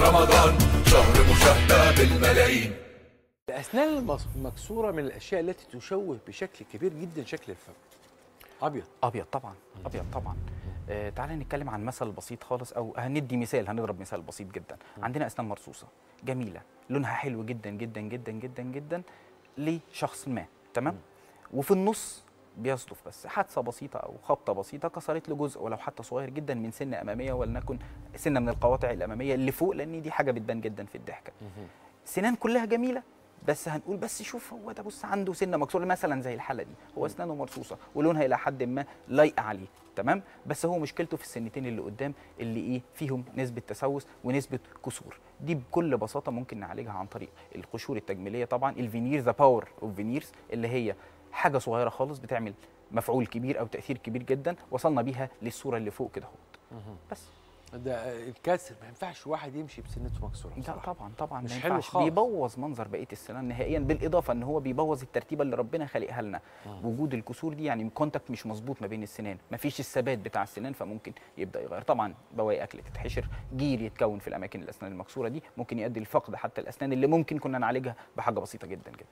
رمضان شهر مشاهدة بالملايين. الأسنان المص- المكسوره من الأشياء التي تشوه بشكل كبير جدا شكل الفم. أبيض. أبيض طبعا أبيض طبعا. آه تعالى نتكلم عن مثل بسيط خالص أو هندي مثال هنضرب مثال بسيط جدا. عندنا أسنان مرصوصة جميلة لونها حلو جدا جدا جدا جدا جدا لشخص ما تمام؟ وفي النص بيصدف بس حادثة بسيطة أو خبطة بسيطة كسرت له جزء ولو حتى صغير جدا من سنه أمامية ولنكن سنة من القواطع الأمامية اللي فوق لأن دي حاجة بتبان جدا في الضحكة. سنان كلها جميلة بس هنقول بس شوف هو ده بص عنده سنة مكسوره مثلا زي الحالة دي. هو أسنانه مرصوصة ولونها إلى حد ما لايقة عليه تمام؟ بس هو مشكلته في السنتين اللي قدام اللي إيه؟ فيهم نسبة تسوس ونسبة كسور. دي بكل بساطة ممكن نعالجها عن طريق القشور التجميلية طبعا ال veneer the power of veneers اللي هي حاجة صغيرة خالص بتعمل مفعول كبير أو تأثير كبير جدا وصلنا بيها للصورة اللي فوق كده بس. ده الكسر ما ينفعش واحد يمشي بسنته مكسورة لا. طبعا طبعا. مش حلو. خالص. بيبوظ منظر بقية السنان نهائيا بالإضافة إن هو بيبوظ الترتيبة اللي ربنا خالقها لنا. وجود الكسور دي يعني contact مش مظبوط ما بين السنان. ما فيش الثبات بتاع السنان فممكن يبدأ يغير. طبعا بواقي أكل تتحشر جير يتكون في الأماكن الأسنان المكسورة دي ممكن يؤدي لفقد حتى الأسنان اللي ممكن كنا نعالجها بحاجة بسيطة جدا جدا.